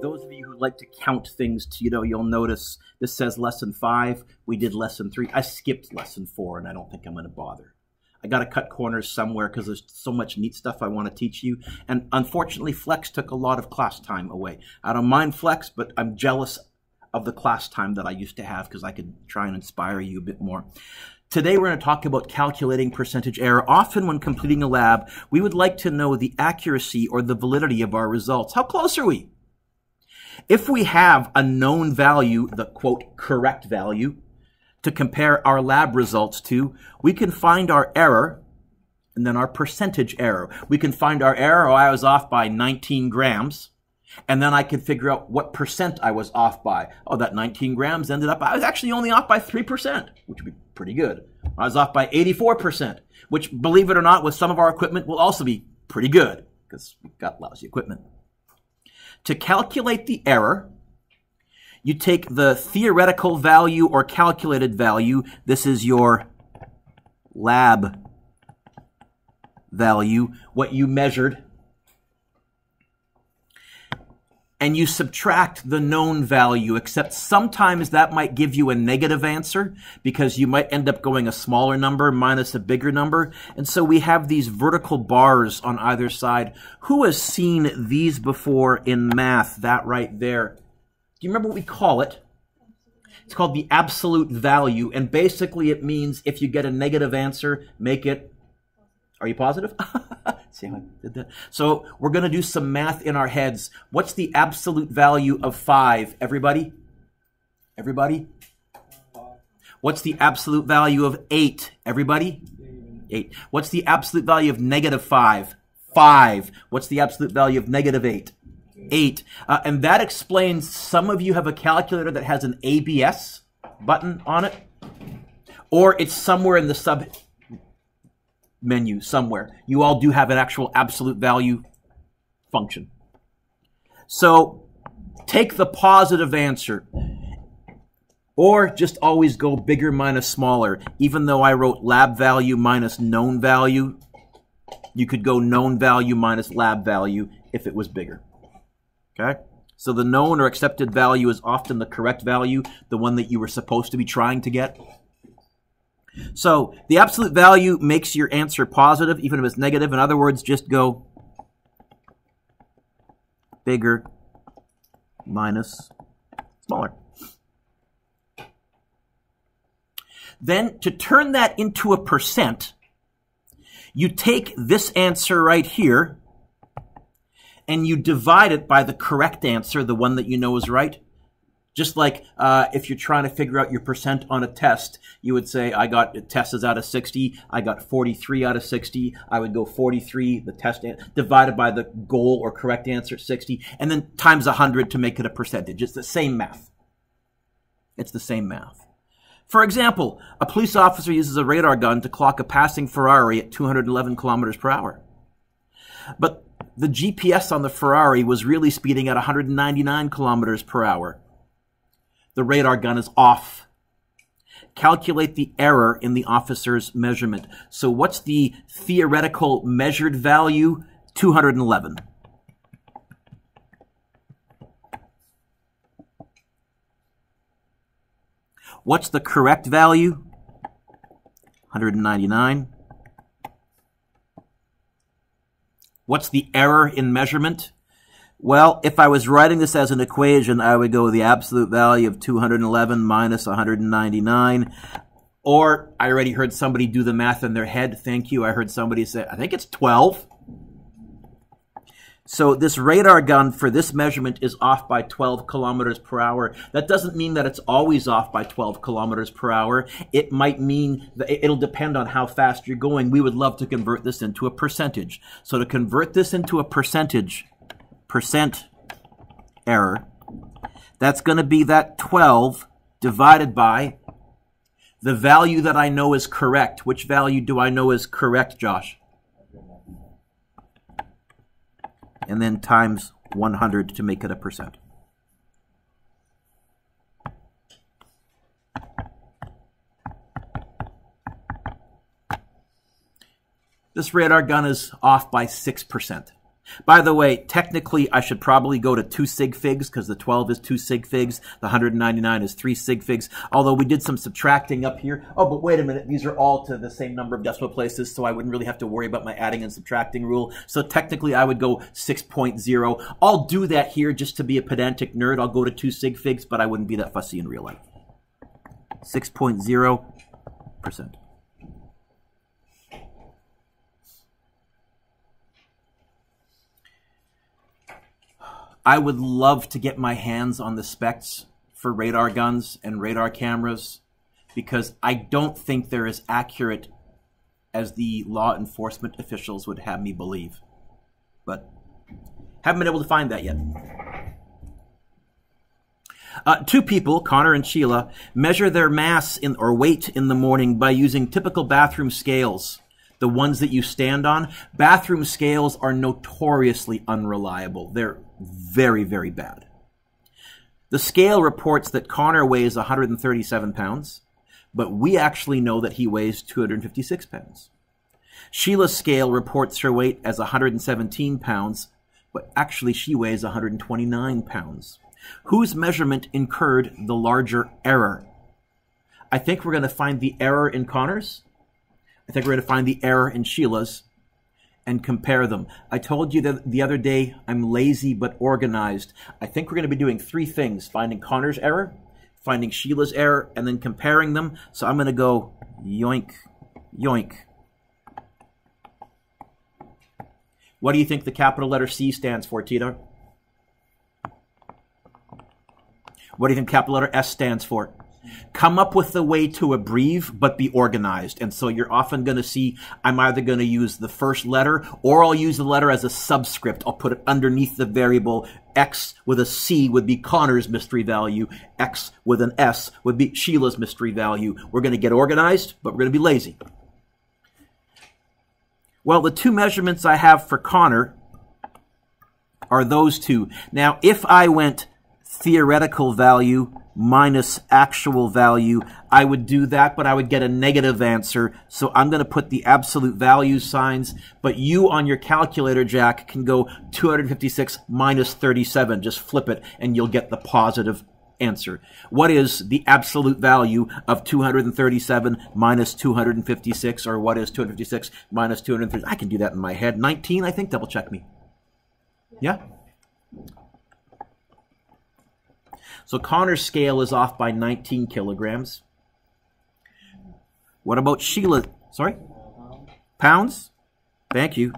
those of you who like to count things, you know, you'll notice this says lesson five. We did lesson three. I skipped lesson four, and I don't think I'm going to bother. I got to cut corners somewhere because there's so much neat stuff I want to teach you. And unfortunately, Flex took a lot of class time away. I don't mind Flex, but I'm jealous of the class time that I used to have because I could try and inspire you a bit more. Today we're going to talk about calculating percentage error. Often when completing a lab, we would like to know the accuracy or the validity of our results. How close are we? If we have a known value, the quote, correct value, to compare our lab results to, we can find our error and then our percentage error. We can find our error, oh, I was off by 19 grams. And then I can figure out what percent I was off by. Oh, that 19 grams ended up, I was actually only off by 3%, which would be pretty good. I was off by 84%, which, believe it or not, with some of our equipment will also be pretty good because we've got lousy equipment. To calculate the error, you take the theoretical value or calculated value. This is your lab value, what you measured and you subtract the known value, except sometimes that might give you a negative answer because you might end up going a smaller number minus a bigger number. And so we have these vertical bars on either side. Who has seen these before in math? That right there. Do you remember what we call it? It's called the absolute value. And basically it means if you get a negative answer, make it are you positive? See? So we're going to do some math in our heads. What's the absolute value of 5? Everybody? Everybody? What's the absolute value of 8? Everybody? 8. What's the absolute value of negative 5? 5. What's the absolute value of negative 8? 8. Uh, and that explains some of you have a calculator that has an ABS button on it, or it's somewhere in the sub menu somewhere. You all do have an actual absolute value function. So take the positive answer. Or just always go bigger minus smaller. Even though I wrote lab value minus known value, you could go known value minus lab value if it was bigger. Okay? So the known or accepted value is often the correct value, the one that you were supposed to be trying to get. So the absolute value makes your answer positive, even if it's negative. In other words, just go bigger minus smaller. Then to turn that into a percent, you take this answer right here and you divide it by the correct answer, the one that you know is right. Just like uh, if you're trying to figure out your percent on a test, you would say, I got test is out of 60, I got 43 out of 60. I would go 43, the test divided by the goal or correct answer, 60, and then times 100 to make it a percentage. It's the same math. It's the same math. For example, a police officer uses a radar gun to clock a passing Ferrari at 211 kilometers per hour. But the GPS on the Ferrari was really speeding at 199 kilometers per hour the radar gun is off. Calculate the error in the officer's measurement. So what's the theoretical measured value? 211. What's the correct value? 199. What's the error in measurement? Well, if I was writing this as an equation, I would go the absolute value of 211 minus 199. Or I already heard somebody do the math in their head. Thank you. I heard somebody say, I think it's 12. So this radar gun for this measurement is off by 12 kilometers per hour. That doesn't mean that it's always off by 12 kilometers per hour. It might mean that it'll depend on how fast you're going. We would love to convert this into a percentage. So to convert this into a percentage, percent error. That's going to be that 12 divided by the value that I know is correct. Which value do I know is correct, Josh? And then times 100 to make it a percent. This radar gun is off by 6%. By the way, technically, I should probably go to two sig figs because the 12 is two sig figs, the 199 is three sig figs. Although we did some subtracting up here. Oh, but wait a minute, these are all to the same number of decimal places, so I wouldn't really have to worry about my adding and subtracting rule. So technically, I would go 6.0. I'll do that here just to be a pedantic nerd. I'll go to two sig figs, but I wouldn't be that fussy in real life. 6.0%. I would love to get my hands on the specs for radar guns and radar cameras because I don't think they're as accurate as the law enforcement officials would have me believe. But haven't been able to find that yet. Uh, two people, Connor and Sheila, measure their mass in, or weight in the morning by using typical bathroom scales the ones that you stand on. Bathroom scales are notoriously unreliable. They're very, very bad. The scale reports that Connor weighs 137 pounds, but we actually know that he weighs 256 pounds. Sheila's scale reports her weight as 117 pounds, but actually she weighs 129 pounds. Whose measurement incurred the larger error? I think we're going to find the error in Connor's I think we're going to find the error in Sheila's and compare them. I told you that the other day I'm lazy but organized. I think we're going to be doing three things finding Connor's error, finding Sheila's error, and then comparing them. So I'm going to go yoink, yoink. What do you think the capital letter C stands for, Tito? What do you think capital letter S stands for? Come up with a way to abbreviate but be organized. And so you're often going to see I'm either going to use the first letter or I'll use the letter as a subscript. I'll put it underneath the variable. X with a C would be Connor's mystery value. X with an S would be Sheila's mystery value. We're going to get organized, but we're going to be lazy. Well, the two measurements I have for Connor are those two. Now, if I went theoretical value minus actual value, I would do that, but I would get a negative answer. So I'm going to put the absolute value signs, but you on your calculator, Jack, can go 256 minus 37. Just flip it and you'll get the positive answer. What is the absolute value of 237 minus 256, or what is 256 minus 230? I can do that in my head. 19, I think. Double check me. Yeah? So Connor's scale is off by 19 kilograms. What about Sheila? Sorry? Pounds? Thank you.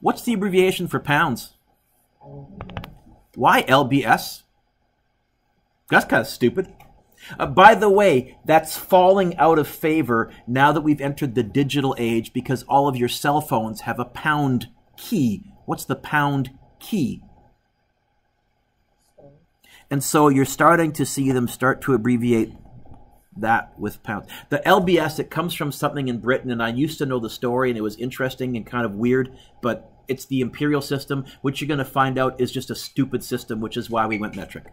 What's the abbreviation for pounds? Why LBS? That's kind of stupid. Uh, by the way, that's falling out of favor now that we've entered the digital age because all of your cell phones have a pound key. What's the pound key? And so you're starting to see them start to abbreviate that with pounds. The LBS, it comes from something in Britain, and I used to know the story, and it was interesting and kind of weird, but it's the imperial system, which you're going to find out is just a stupid system, which is why we went metric.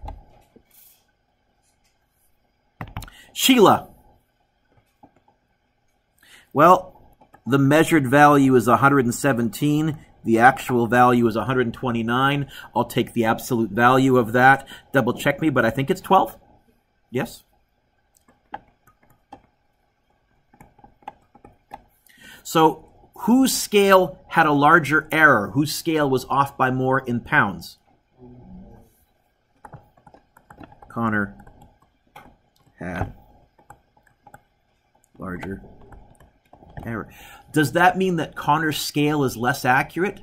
Sheila. Well, the measured value is 117. The actual value is 129. I'll take the absolute value of that. Double check me, but I think it's 12. Yes? So whose scale had a larger error? Whose scale was off by more in pounds? Connor had larger error. Does that mean that Connor's scale is less accurate?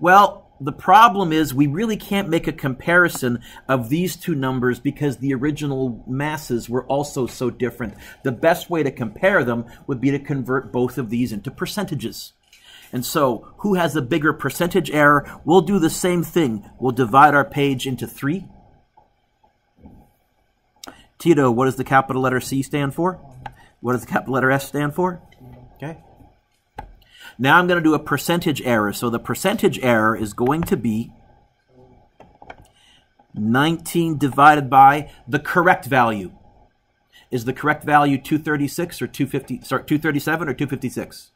Well, the problem is we really can't make a comparison of these two numbers because the original masses were also so different. The best way to compare them would be to convert both of these into percentages. And so, who has a bigger percentage error? We'll do the same thing. We'll divide our page into three. Tito, what does the capital letter C stand for? What does the capital letter S stand for? Okay. Now I'm going to do a percentage error. So the percentage error is going to be 19 divided by the correct value. Is the correct value 236 or 250 sorry 237 or 256?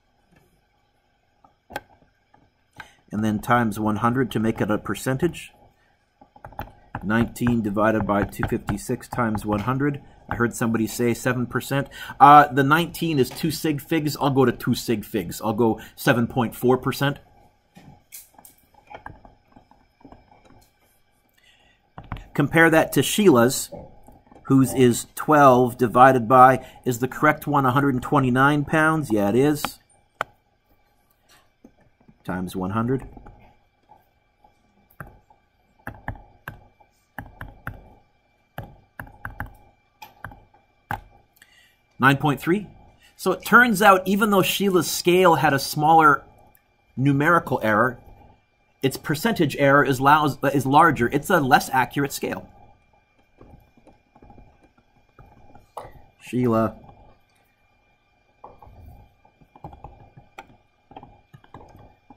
and then times 100 to make it a percentage. 19 divided by 256 times 100. I heard somebody say 7%. Uh, the 19 is 2 sig figs. I'll go to 2 sig figs. I'll go 7.4%. Compare that to Sheila's, whose is 12 divided by, is the correct one 129 pounds? Yeah, it is. Times 100. Nine point three. So it turns out, even though Sheila's scale had a smaller numerical error, its percentage error is, is larger. It's a less accurate scale. Sheila.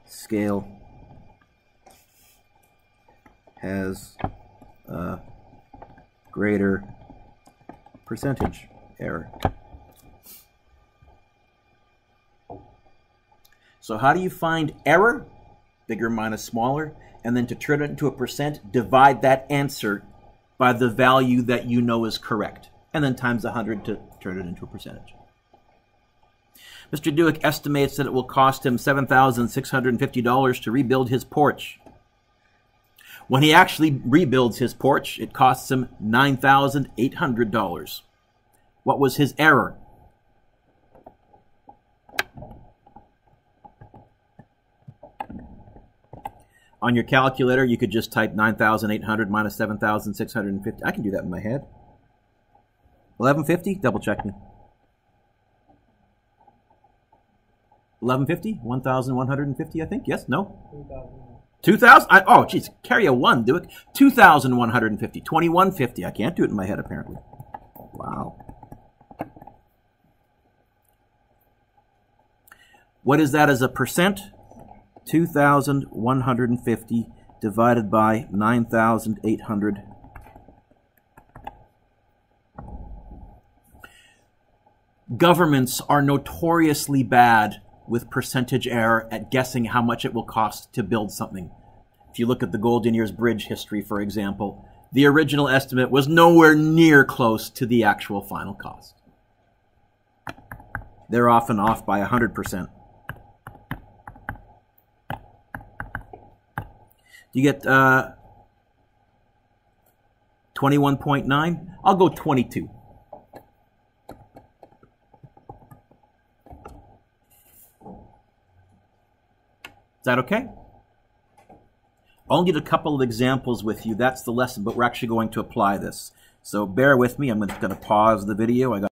Scale has a greater percentage error. So how do you find error? bigger minus smaller, and then to turn it into a percent, divide that answer by the value that you know is correct, and then times 100 to turn it into a percentage. Mr. Dueck estimates that it will cost him $7,650 to rebuild his porch. When he actually rebuilds his porch, it costs him $9,800. What was his error? On your calculator, you could just type 9,800 minus 7,650. I can do that in my head. 1150? Double check me. 1150? 1,150, I think? Yes? No? 2,000? Oh, geez. Carry a 1. Do it. 2,150. 2150. I can't do it in my head, apparently. Wow. What is that as a percent? 2,150 divided by 9,800. Governments are notoriously bad with percentage error at guessing how much it will cost to build something. If you look at the Golden Ears Bridge history, for example, the original estimate was nowhere near close to the actual final cost. They're often off by 100%. You get uh, 21.9. I'll go 22. Is that okay? I'll get a couple of examples with you. That's the lesson, but we're actually going to apply this. So bear with me. I'm going to pause the video. I got